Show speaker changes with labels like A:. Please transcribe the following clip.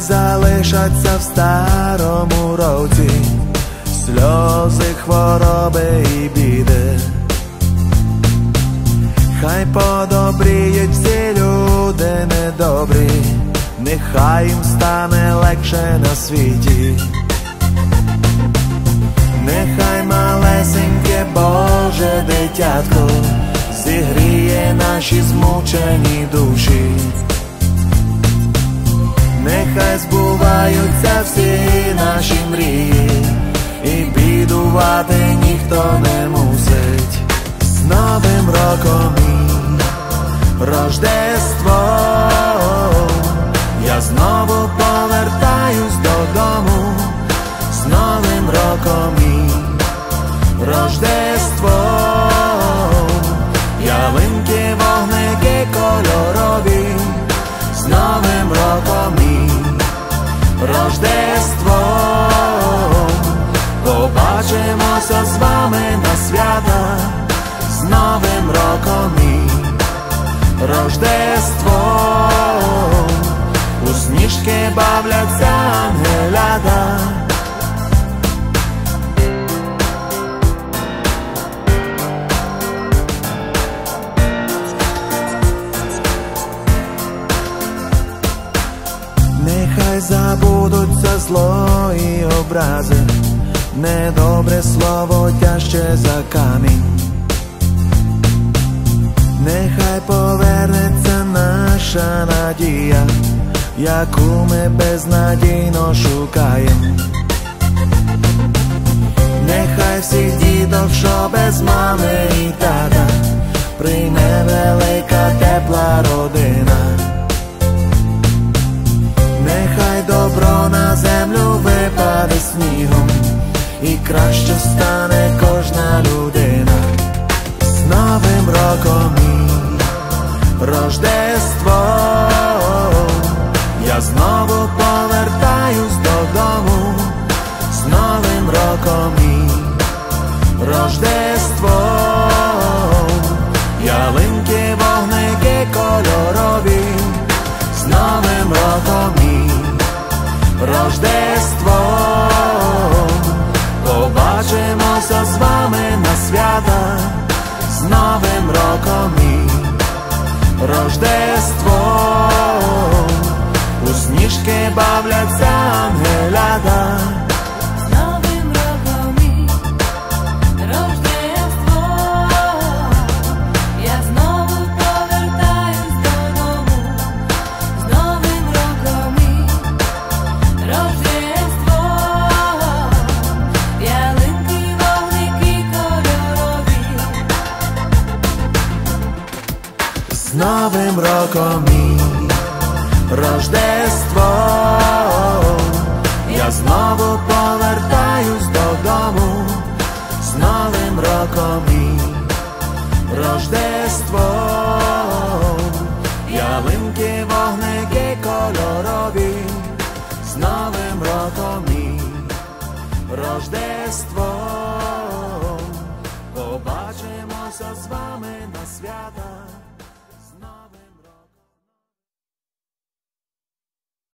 A: лишаться в старому році, сльози, хвороби і біди. Хай подобріють всі люди недобрі, нехай їм стане легше на світі. Нехай малесеньке Боже дитятко зігріє наші змучені душі, нехай збуваються всі наші мрії, і бідувати ніхто не мусить. З Новим роком і Рождество, я знову побачимося з вами на свята, з Новим роком і Рождество, усмішки бавляться ангеляда. Нехай забудуться зло і образи, недобре слово тяжче за камінь. Нехай повернеться наша надія, яку ми безнадійно шукаємо. Нехай всіх діток, що без мами і тата, прийме велика тепла і краще стане кожна людина. З Новим роком і Рождество, я знову повертаюсь додому, з Новим роком і Рождество, ялинки, вогники кольорові, з Новим роком і Рождество, побачимося з вами на свята, з Новим роком і Рождество, усмішки бавляться ангеляда.
B: З Новим роком і Рождество, я знову повертаюсь додому. З Новим роком і Рождество,
A: Новим роком і Рождество, я знову повертаюсь додому, з Новим роком і Рождество, ялинки, вогники кольорові, з Новим роком і Рождество, побачимося з вами на свят.